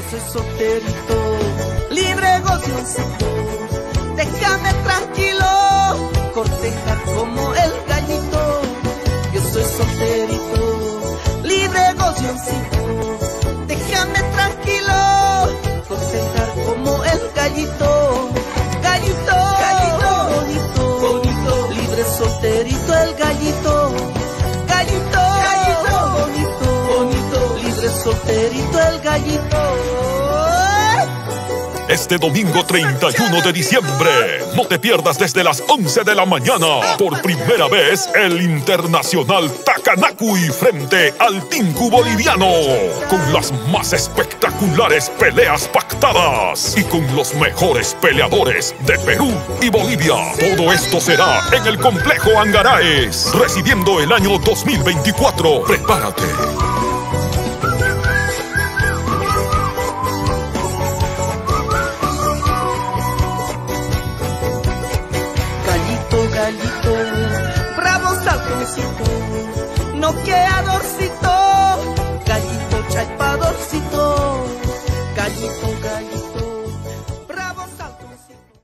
Yo soy solterito, libre gocioncito. Déjame tranquilo, cortejar como el gallito. Yo soy solterito, libre gocioncito. Solterito el gallito. Este domingo 31 de diciembre, no te pierdas desde las 11 de la mañana, por primera vez, el Internacional Takanakui frente al Tinku Boliviano, con las más espectaculares peleas pactadas y con los mejores peleadores de Perú y Bolivia. Todo esto será en el complejo Angaraes, recibiendo el año 2024. Prepárate. Gallito, bravo saltoncito, noqueadorcito, gallito chaipadorcito.